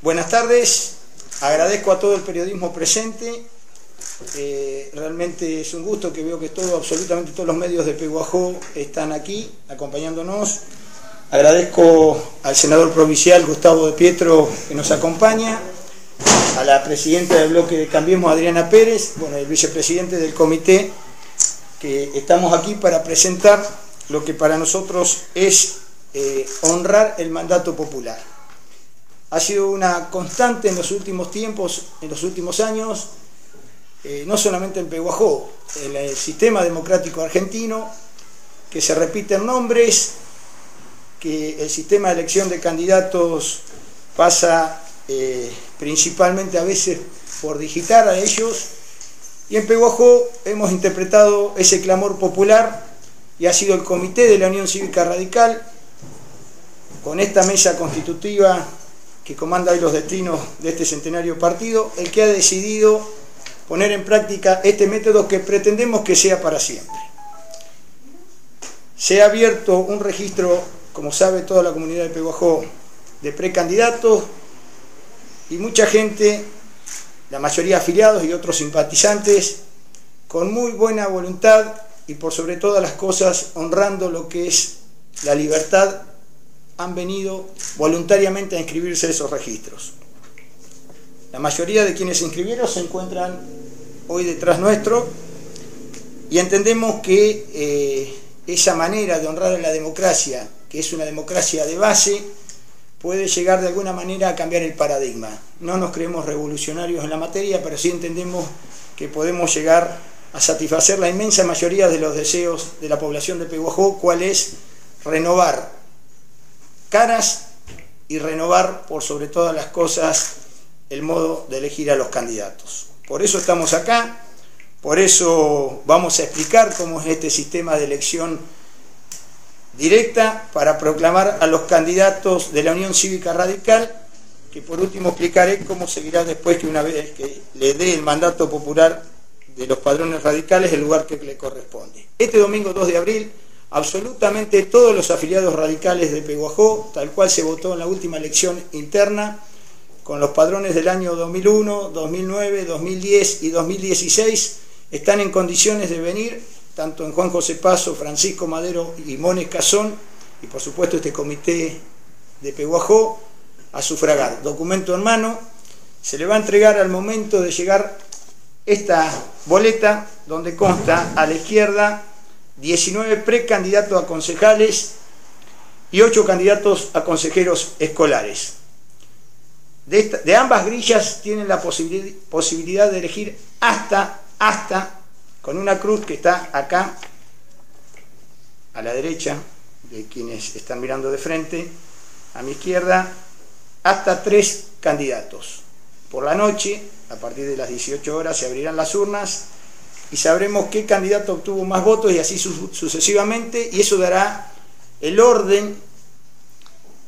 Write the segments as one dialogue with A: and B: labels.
A: Buenas tardes, agradezco a todo el periodismo presente. Eh, realmente es un gusto que veo que todo, absolutamente todos los medios de Peguajó están aquí acompañándonos. Agradezco al senador provincial Gustavo de Pietro que nos acompaña, a la presidenta del bloque de Cambiemos Adriana Pérez, bueno, el vicepresidente del comité, que estamos aquí para presentar lo que para nosotros es eh, honrar el mandato popular ha sido una constante en los últimos tiempos, en los últimos años, eh, no solamente en Peguajó, en el sistema democrático argentino, que se repiten nombres, que el sistema de elección de candidatos pasa eh, principalmente a veces por digitar a ellos, y en Peguajó hemos interpretado ese clamor popular y ha sido el Comité de la Unión Cívica Radical, con esta mesa constitutiva que comanda hoy los destinos de este centenario partido, el que ha decidido poner en práctica este método que pretendemos que sea para siempre. Se ha abierto un registro, como sabe toda la comunidad de Peguajó, de precandidatos y mucha gente, la mayoría afiliados y otros simpatizantes, con muy buena voluntad y por sobre todas las cosas honrando lo que es la libertad han venido voluntariamente a inscribirse a esos registros. La mayoría de quienes se inscribieron se encuentran hoy detrás nuestro y entendemos que eh, esa manera de honrar a la democracia, que es una democracia de base, puede llegar de alguna manera a cambiar el paradigma. No nos creemos revolucionarios en la materia, pero sí entendemos que podemos llegar a satisfacer la inmensa mayoría de los deseos de la población de Peguajó, cuál es renovar caras y renovar por sobre todas las cosas el modo de elegir a los candidatos. Por eso estamos acá, por eso vamos a explicar cómo es este sistema de elección directa para proclamar a los candidatos de la Unión Cívica Radical, que por último explicaré cómo seguirá después que una vez que le dé el mandato popular de los padrones radicales el lugar que le corresponde. Este domingo 2 de abril absolutamente todos los afiliados radicales de Peguajó, tal cual se votó en la última elección interna, con los padrones del año 2001, 2009, 2010 y 2016, están en condiciones de venir, tanto en Juan José Paso, Francisco Madero y Mones Cazón, y por supuesto este comité de Peguajó, a sufragar. Documento en mano, se le va a entregar al momento de llegar esta boleta, donde consta a la izquierda 19 precandidatos a concejales y 8 candidatos a consejeros escolares. De, ambas grillas tienen la posibilidad de elegir hasta, hasta, con una cruz que está acá, a la derecha, de quienes están mirando de frente, a mi izquierda, hasta tres candidatos. Por la noche, a partir de las 18 horas, se abrirán las urnas y sabremos qué candidato obtuvo más votos y así sucesivamente, y eso dará el orden,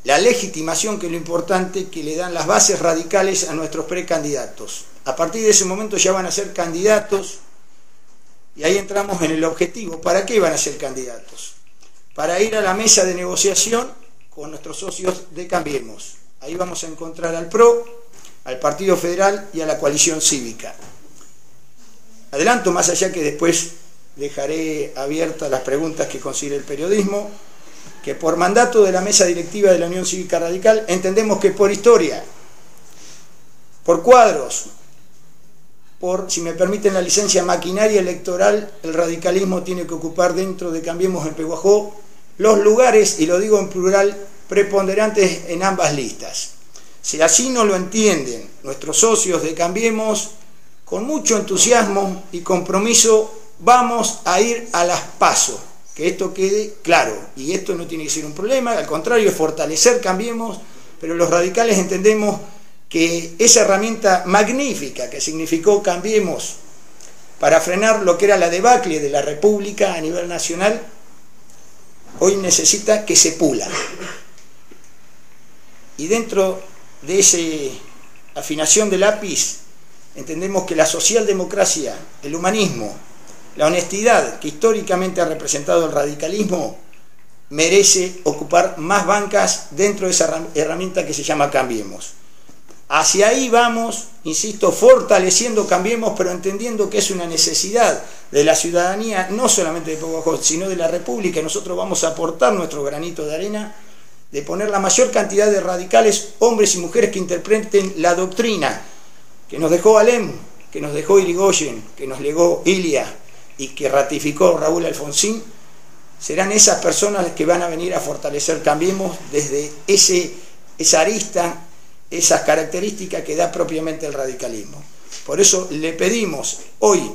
A: la legitimación, que es lo importante, que le dan las bases radicales a nuestros precandidatos. A partir de ese momento ya van a ser candidatos, y ahí entramos en el objetivo. ¿Para qué van a ser candidatos? Para ir a la mesa de negociación con nuestros socios de Cambiemos. Ahí vamos a encontrar al PRO, al Partido Federal y a la coalición cívica. Adelanto, más allá que después dejaré abiertas las preguntas que consigue el periodismo, que por mandato de la mesa directiva de la Unión Cívica Radical entendemos que por historia, por cuadros, por, si me permiten la licencia, maquinaria electoral, el radicalismo tiene que ocupar dentro de Cambiemos en Peguajó los lugares, y lo digo en plural, preponderantes en ambas listas. Si así no lo entienden nuestros socios de Cambiemos, con mucho entusiasmo y compromiso vamos a ir a las pasos, que esto quede claro. Y esto no tiene que ser un problema, al contrario, es fortalecer, cambiemos, pero los radicales entendemos que esa herramienta magnífica que significó Cambiemos para frenar lo que era la debacle de la República a nivel nacional, hoy necesita que se pula. Y dentro de esa afinación de lápiz, entendemos que la socialdemocracia, el humanismo, la honestidad que históricamente ha representado el radicalismo, merece ocupar más bancas dentro de esa herramienta que se llama Cambiemos. Hacia ahí vamos, insisto, fortaleciendo Cambiemos, pero entendiendo que es una necesidad de la ciudadanía, no solamente de Poguajó, sino de la República. Nosotros vamos a aportar nuestro granito de arena de poner la mayor cantidad de radicales, hombres y mujeres que interpreten la doctrina que nos dejó Alem, que nos dejó Irigoyen, que nos legó Ilia y que ratificó Raúl Alfonsín, serán esas personas que van a venir a fortalecer Cambiemos desde ese, esa arista, esas características que da propiamente el radicalismo. Por eso le pedimos hoy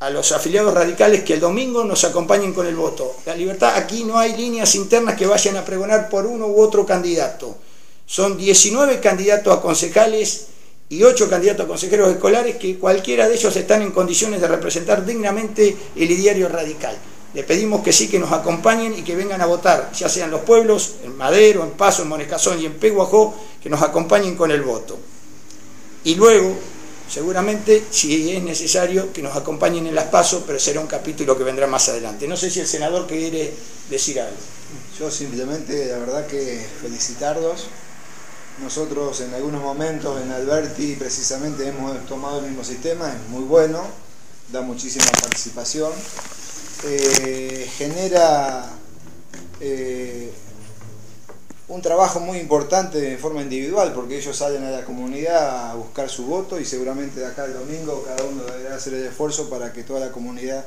A: a los afiliados radicales que el domingo nos acompañen con el voto. La libertad, aquí no hay líneas internas que vayan a pregonar por uno u otro candidato. Son 19 candidatos a concejales y 8 candidatos a consejeros escolares que cualquiera de ellos están en condiciones de representar dignamente el ideario radical. Le pedimos que sí, que nos acompañen y que vengan a votar, ya sean los pueblos, en Madero, en Paso, en Monescazón y en Peguajó, que nos acompañen con el voto. Y luego, seguramente, si es necesario, que nos acompañen en las pasos, pero será un capítulo que vendrá más adelante. No sé si el senador quiere decir algo.
B: Yo simplemente, la verdad que felicitarlos. Nosotros en algunos momentos en Alberti precisamente hemos tomado el mismo sistema, es muy bueno, da muchísima participación, eh, genera eh, un trabajo muy importante de forma individual, porque ellos salen a la comunidad a buscar su voto y seguramente de acá el domingo cada uno deberá hacer el esfuerzo para que toda la comunidad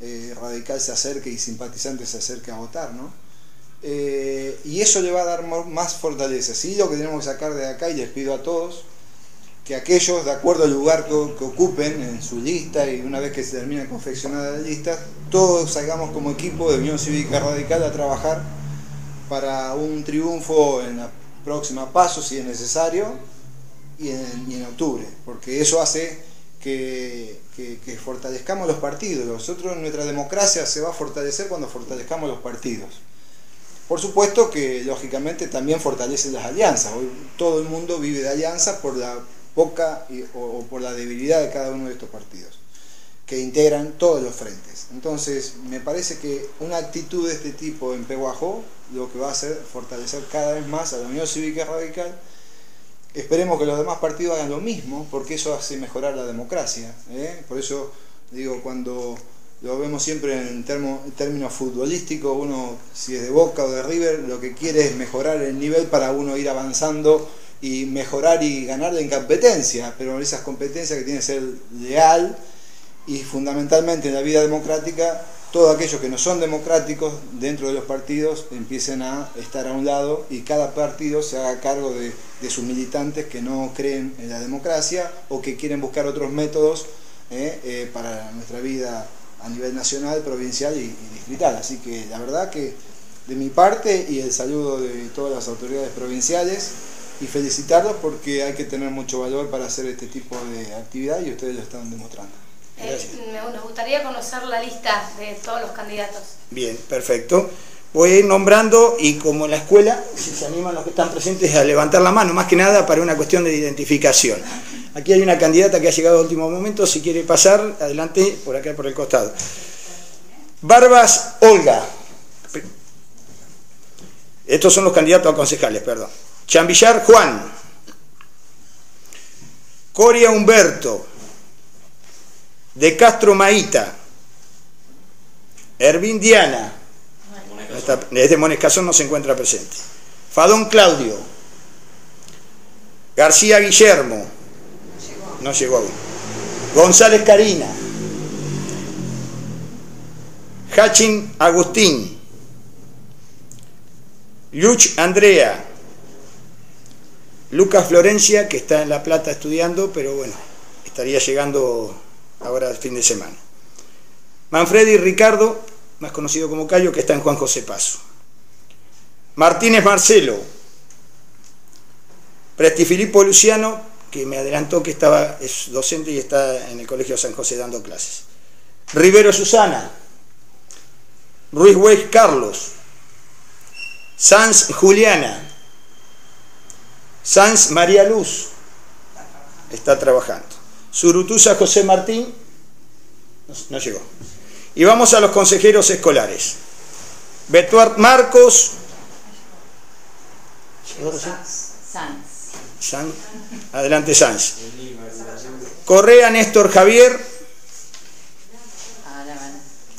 B: eh, radical se acerque y simpatizante se acerque a votar, ¿no? Eh, y eso le va a dar más fortaleza. Sí, lo que tenemos que sacar de acá, y les pido a todos, que aquellos, de acuerdo al lugar que, ocupen en su lista, y una vez que se termine confeccionada la lista, todos salgamos como equipo de Unión Cívica Radical a trabajar para un triunfo en la próxima paso, si es necesario, y en, octubre, porque eso hace que, fortalezcamos los partidos. Nosotros, nuestra democracia se va a fortalecer cuando fortalezcamos los partidos. Por supuesto que, lógicamente, también fortalece las alianzas. Hoy todo el mundo vive de alianzas por la poca o por la debilidad de cada uno de estos partidos que integran todos los frentes. Entonces, me parece que una actitud de este tipo en Peguajó lo que va a hacer fortalecer cada vez más a la Unión Cívica Radical. Esperemos que los demás partidos hagan lo mismo, porque eso hace mejorar la democracia. ¿eh? Por eso digo, cuando lo vemos siempre en términos futbolísticos, uno si es de Boca o de River, lo que quiere es mejorar el nivel para uno ir avanzando y mejorar y ganar la incompetencia, pero esas competencias que tiene que ser leal, y fundamentalmente en la vida democrática todos aquellos que no son democráticos dentro de los partidos empiecen a estar a un lado y cada partido se haga cargo de, sus militantes que no creen en la democracia o que quieren buscar otros métodos eh, eh, para nuestra vida a nivel nacional, provincial y, y, distrital. Así que la verdad que de mi parte y el saludo de todas las autoridades provinciales y felicitarlos porque hay que tener mucho valor para hacer este tipo de actividad y ustedes lo están demostrando.
C: Eh, nos gustaría conocer la lista de todos los candidatos.
A: Bien, perfecto. Voy a ir nombrando y como en la escuela, si se animan los que están presentes a levantar la mano, más que nada para una cuestión de identificación. Aquí hay una candidata que ha llegado a último momento, si quiere pasar, adelante, por acá por el costado. Barbas Olga. Estos son los candidatos a concejales, perdón. Chambillar Juan. Coria Humberto de Castro Maíta, Ervin Diana, desde Monescazón no se encuentra presente, Fadón Claudio, García Guillermo, no llegó aún, González Karina, Hachin Agustín, Luch Andrea, Lucas Florencia, que está en La Plata estudiando, pero bueno, estaría llegando ahora el fin de semana. Manfredi Ricardo, más conocido como Cayo, que está en Juan José Paso. Martínez Marcelo. Prestifilipo Luciano, que me adelantó que estaba, es docente y está en el Colegio San José dando clases. Rivero Susana. Ruiz Weiss Carlos. Sanz Juliana. Sanz María Luz. Está trabajando. Surutusa José Martín, no, llegó. Y vamos a los consejeros escolares. Betuart Marcos.
C: Sanz.
A: Adelante, Sanz. Correa Néstor Javier.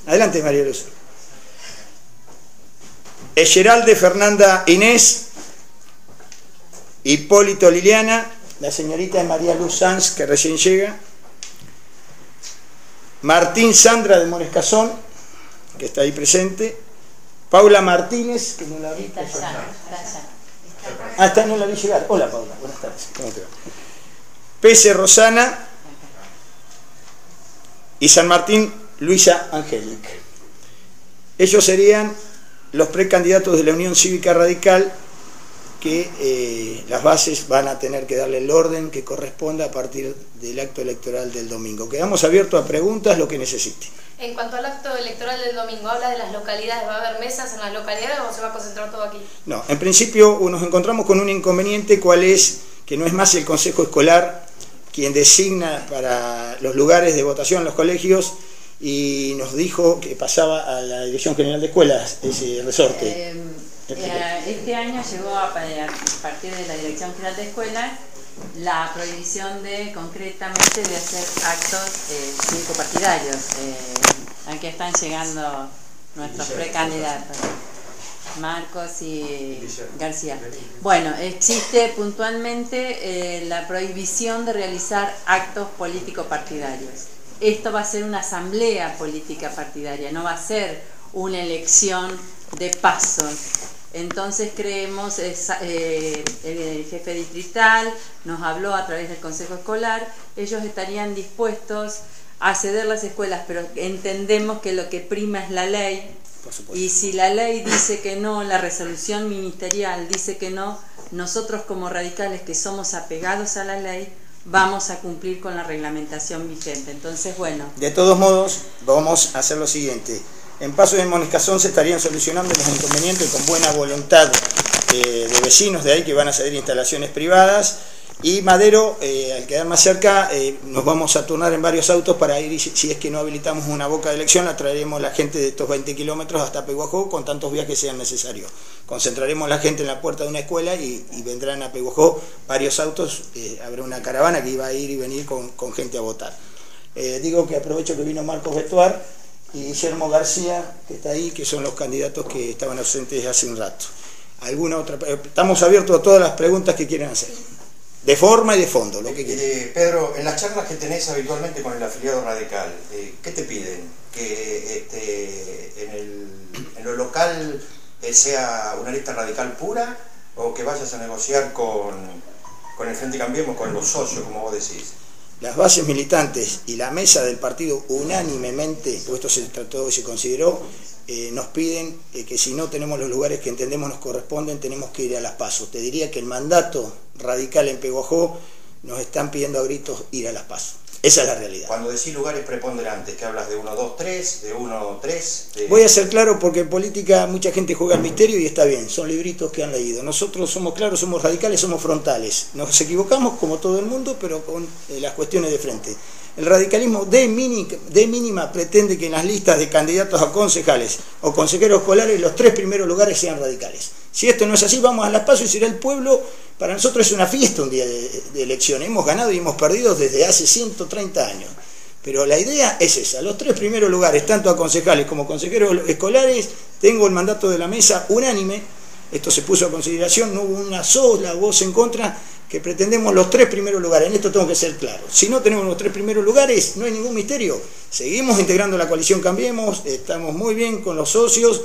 A: Adelante, María Luz. Egeralde Fernanda Inés. Hipólito Liliana. La señorita María Luz Sanz, que recién llega. Martín Sandra de Morescazón, que está ahí presente. Paula Martínez, que no la vi.
C: Está allá, está allá.
A: Ah, está, no la vi llegar. Hola Paula, buenas tardes. ¿Cómo te va? Pese Rosana y San Martín Luisa Angélic. Ellos serían los precandidatos de la Unión Cívica Radical que eh, las bases van a tener que darle el orden que corresponda a partir del acto electoral del domingo. Quedamos abiertos a preguntas, lo que necesite.
C: En cuanto al acto electoral del domingo, ¿habla de las localidades? ¿Va a haber mesas en las localidades o se va a concentrar todo aquí?
A: No, en principio nos encontramos con un inconveniente, cuál es que no es más el Consejo Escolar quien designa para los lugares de votación en los colegios y nos dijo que pasaba a la Dirección General de Escuelas ese resorte.
D: Eh, eh, este año llegó a, partir de la Dirección General de Escuelas la prohibición de concretamente de hacer actos eh, cívico partidarios. Eh, aquí están llegando nuestros precandidatos. Marcos y García. Bueno, existe puntualmente eh, la prohibición de realizar actos político partidarios. Esto va a ser una asamblea política partidaria, no va a ser una elección de pasos entonces creemos, eh, el jefe distrital nos habló a través del Consejo Escolar, ellos estarían dispuestos a ceder las escuelas, pero entendemos que lo que prima es la ley. Y si la ley dice que no, la resolución ministerial dice que no, nosotros como radicales que somos apegados a la ley, vamos a cumplir con la reglamentación vigente. Entonces, bueno.
A: De todos modos, vamos a hacer lo siguiente en Paso de Monescazón se estarían solucionando los inconvenientes con buena voluntad eh, de vecinos de ahí que van a ceder instalaciones privadas. Y Madero, eh, al quedar más cerca, eh, nos vamos a turnar en varios autos para ir, si es que no habilitamos una boca de elección, la traeremos la gente de estos 20 kilómetros hasta Peguajó con tantos viajes sean necesarios. Concentraremos la gente en la puerta de una escuela y, vendrán a Peguajó varios autos, habrá una caravana que iba a ir y venir con, con gente a votar. digo que aprovecho que vino Marcos Betuar y Guillermo García, que está ahí, que son los candidatos que estaban ausentes hace un rato. ¿Alguna otra? Estamos abiertos a todas las preguntas que quieran hacer. De forma y de fondo, lo que quieran.
E: Eh, Pedro, en las charlas que tenés habitualmente con el afiliado radical, eh, ¿qué te piden? ¿Que este, en, lo local eh, sea una lista radical pura o que vayas a negociar con, con el Frente Cambiemos, con los socios, como vos decís?
A: Las bases militantes y la mesa del partido unánimemente, puesto esto se trató y se consideró, eh, nos piden eh, que si no tenemos los lugares que entendemos nos corresponden, tenemos que ir a las pasos. Te diría que el mandato radical en Peguajó nos están pidiendo a gritos ir a las pasos. Esa es la realidad.
E: Cuando decís lugares preponderantes, que hablas de 1, 2, 3, de 1, 3.
A: Voy a ser claro porque en política mucha gente juega al misterio y está bien, son libritos que han leído. Nosotros somos claros, somos radicales, somos frontales. Nos equivocamos como todo el mundo, pero con eh, las cuestiones de frente. El radicalismo de, mínima pretende que en las listas de candidatos a concejales o consejeros escolares los tres primeros lugares sean radicales. Si esto no es así, vamos a las pasos y será el pueblo. Para nosotros es una fiesta un día de, de elección. Hemos ganado y hemos perdido desde hace 130 años. Pero la idea es esa, los tres primeros lugares, tanto a concejales como consejeros escolares, tengo el mandato de la mesa unánime, esto se puso a consideración, no hubo una sola voz en contra, que pretendemos los tres primeros lugares. En esto tengo que ser claro. Si no tenemos los tres primeros lugares, no hay ningún misterio. Seguimos integrando la coalición Cambiemos, estamos muy bien con los socios,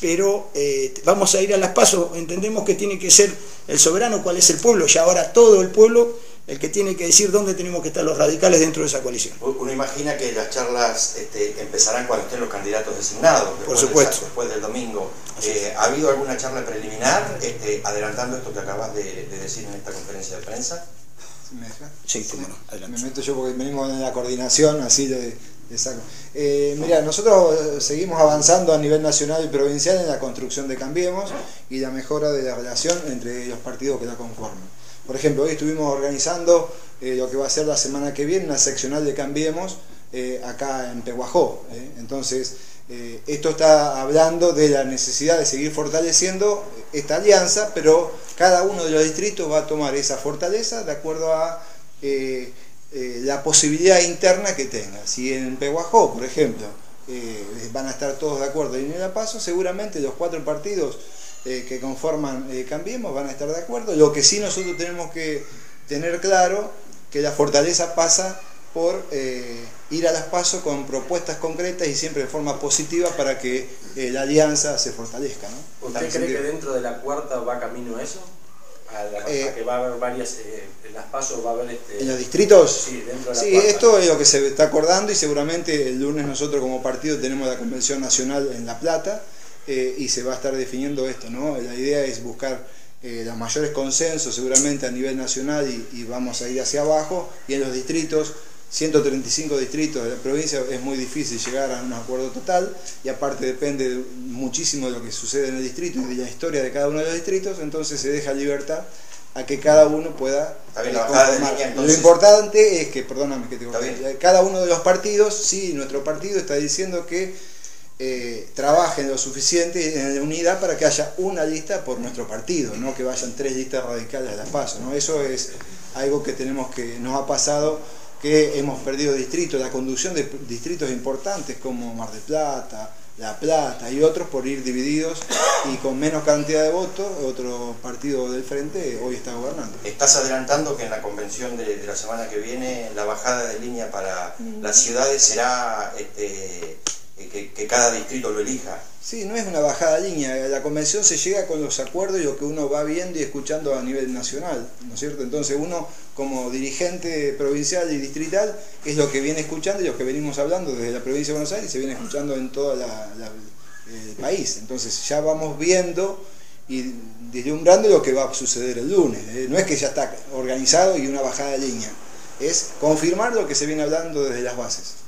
A: pero eh, vamos a ir a las pasos. Entendemos que tiene que ser el soberano, cuál es el pueblo, y ahora todo el pueblo el que tiene que decir dónde tenemos que estar los radicales dentro de esa coalición.
E: Uno imagina que las charlas este, empezarán cuando estén los candidatos designados,
A: Por supuesto.
E: después del domingo. Eh, ¿Ha habido alguna charla preliminar este, adelantando esto que acabas de, decir en esta conferencia de prensa?
A: Sí, bueno,
B: adelante. Me meto yo porque venimos en la coordinación, así de, saco. Eh, mira, nosotros eh, seguimos avanzando a nivel nacional y provincial en la construcción de Cambiemos y la mejora de la relación entre los partidos que la conforman. Por ejemplo, hoy estuvimos organizando eh, lo que va a ser la semana que viene, una seccional de Cambiemos eh, acá en Peguajó. Eh. Entonces, esto está hablando de la necesidad de seguir fortaleciendo esta alianza, pero cada uno de los distritos va a tomar esa fortaleza de acuerdo a la posibilidad interna que tenga. Si en Pehuajó, por ejemplo, van a estar todos de acuerdo y en el paso, seguramente los cuatro partidos que conforman Cambiemos van a estar de acuerdo. Lo que sí nosotros tenemos que tener claro que la fortaleza pasa por eh, ir a las pasos con propuestas concretas y siempre de forma positiva para que eh, la alianza se fortalezca. ¿no?
F: ¿Usted cree que dentro de la cuarta va camino eso? A, eh, que va a haber varias, en las pasos va a haber este...
B: ¿En los distritos?
F: Sí, dentro de la
B: Sí, esto es lo que se está acordando y seguramente el lunes nosotros como partido tenemos la Convención Nacional en La Plata y se va a estar definiendo esto, ¿no? La idea es buscar los mayores consensos seguramente a nivel nacional y, y vamos a ir hacia abajo. Y en los distritos 135 distritos de la provincia es muy difícil llegar a un acuerdo total. Y aparte depende muchísimo de lo que sucede en el distrito y de la historia de cada uno de los distritos, entonces se deja libertad a que cada uno pueda
E: eh,
B: Lo importante es que, perdóname que te cada uno de los partidos, sí, nuestro partido está diciendo que eh, trabajen lo suficiente en la unidad para que haya una lista por nuestro partido, no que vayan tres listas radicales a la paso, ¿no? Eso es algo que tenemos que, nos ha pasado que hemos perdido distritos, la conducción de distritos importantes como Mar del Plata, La Plata y otros por ir divididos y con menos cantidad de votos, otro partido del frente hoy está gobernando.
E: ¿Estás adelantando que en la convención de, la semana que viene la bajada de línea para las ciudades será este, que cada distrito lo elija?
B: Sí, no es una bajada línea. La convención se llega con los acuerdos y lo que uno va viendo y escuchando a nivel nacional, ¿no es cierto? Entonces uno como dirigente provincial y distrital es lo que viene escuchando y lo que venimos hablando desde la provincia de Buenos Aires se viene escuchando en todo el país. Entonces ya vamos viendo y deslumbrando lo que va a suceder el lunes. ¿eh? No es que ya está organizado y una bajada de línea, es confirmar lo que se viene hablando desde las bases.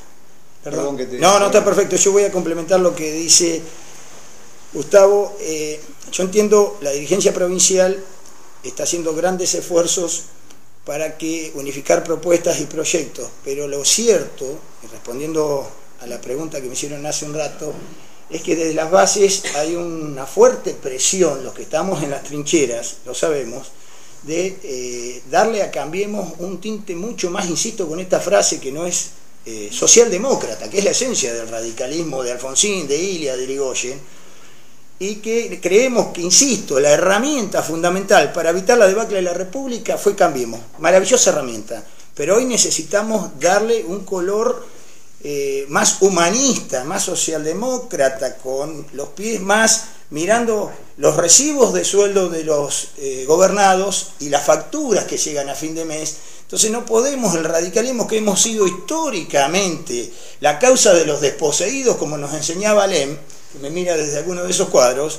A: Perdón. que te... No, no está perfecto. Yo voy a complementar lo que dice Gustavo, eh, yo entiendo la dirigencia provincial está haciendo grandes esfuerzos para que unificar propuestas y proyectos, pero lo cierto, respondiendo a la pregunta que me hicieron hace un rato, es que desde las bases hay una fuerte presión, los que estamos en las trincheras, lo sabemos, de eh, darle a Cambiemos un tinte mucho más, insisto con esta frase que no es eh, socialdemócrata, que es la esencia del radicalismo de Alfonsín, de Ilia, de Ligoyen, y que creemos que, insisto, la herramienta fundamental para evitar la debacle de la República fue Cambiemos. Maravillosa herramienta. Pero hoy necesitamos darle un color eh, más humanista, más socialdemócrata, con los pies más mirando los recibos de sueldo de los eh, gobernados y las facturas que llegan a fin de mes. Entonces no podemos, el radicalismo que hemos sido históricamente la causa de los desposeídos, como nos enseñaba Lem, me mira desde alguno de esos cuadros,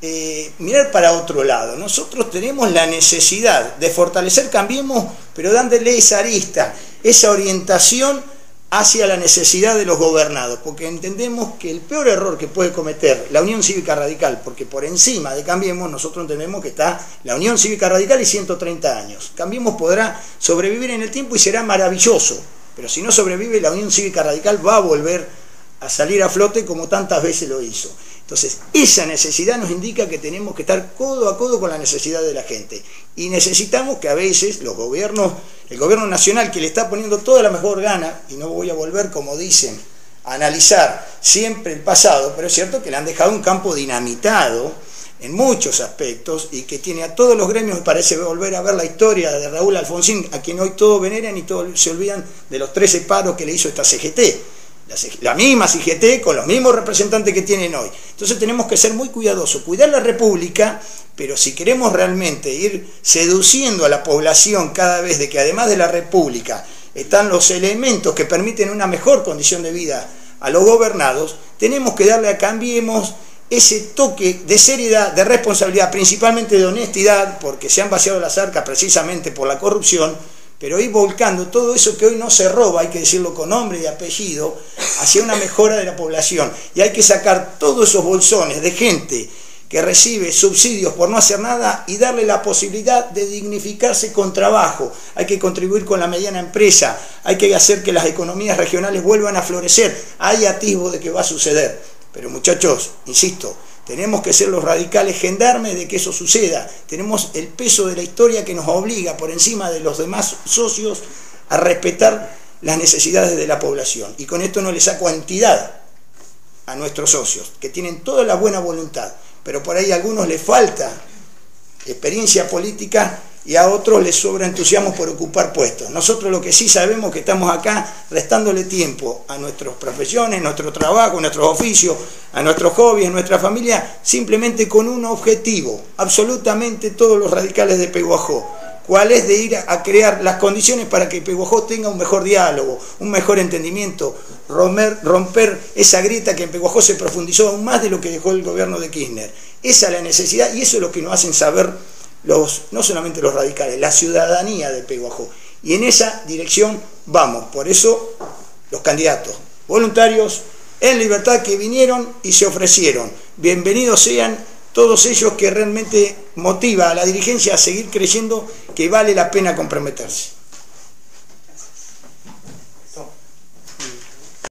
A: eh, mirar para otro lado. Nosotros tenemos la necesidad de fortalecer Cambiemos, pero dándole esa arista, esa orientación hacia la necesidad de los gobernados, porque entendemos que el peor error que puede cometer la Unión Cívica Radical, porque por encima de Cambiemos nosotros entendemos que está la Unión Cívica Radical y 130 años. Cambiemos podrá sobrevivir en el tiempo y será maravilloso, pero si no sobrevive la Unión Cívica Radical va a volver a salir a flote como tantas veces lo hizo. Entonces, esa necesidad nos indica que tenemos que estar codo a codo con la necesidad de la gente. Y necesitamos que a veces los gobiernos, el gobierno nacional que le está poniendo toda la mejor gana, y no voy a volver, como dicen, a analizar siempre el pasado, pero es cierto que le han dejado un campo dinamitado en muchos aspectos y que tiene a todos los gremios, me parece volver a ver la historia de Raúl Alfonsín, a quien hoy todos veneran y todos se olvidan de los 13 paros que le hizo esta CGT la, misma CGT con los mismos representantes que tienen hoy. Entonces tenemos que ser muy cuidadosos, cuidar la República, pero si queremos realmente ir seduciendo a la población cada vez de que además de la República están los elementos que permiten una mejor condición de vida a los gobernados, tenemos que darle a Cambiemos ese toque de seriedad, de responsabilidad, principalmente de honestidad, porque se han vaciado las arcas precisamente por la corrupción, pero ir volcando todo eso que hoy no se roba, hay que decirlo con nombre y apellido, hacia una mejora de la población. Y hay que sacar todos esos bolsones de gente que recibe subsidios por no hacer nada y darle la posibilidad de dignificarse con trabajo. Hay que contribuir con la mediana empresa, hay que hacer que las economías regionales vuelvan a florecer. Hay atisbo de que va a suceder. Pero muchachos, insisto, tenemos que ser los radicales gendarmes de que eso suceda. Tenemos el peso de la historia que nos obliga por encima de los demás socios a respetar las necesidades de la población. Y con esto no le saco entidad a nuestros socios, que tienen toda la buena voluntad, pero por ahí a algunos les falta experiencia política y a otros les sobra entusiasmo por ocupar puestos. Nosotros lo que sí sabemos que estamos acá restándole tiempo a nuestras profesiones, nuestro trabajo, nuestros oficios, a nuestros hobbies, a nuestra familia, simplemente con un objetivo, absolutamente todos los radicales de Peguajó, cuál es de ir a crear las condiciones para que Peguajó tenga un mejor diálogo, un mejor entendimiento, romper, esa grieta que en Peguajó se profundizó aún más de lo que dejó el gobierno de Kirchner. Esa es la necesidad y eso es lo que nos hacen saber los, no solamente los radicales, la ciudadanía de Peguajó. Y en esa dirección vamos. Por eso los candidatos voluntarios en libertad que vinieron y se ofrecieron. Bienvenidos sean todos ellos que realmente motiva a la dirigencia a seguir creyendo que vale la pena comprometerse.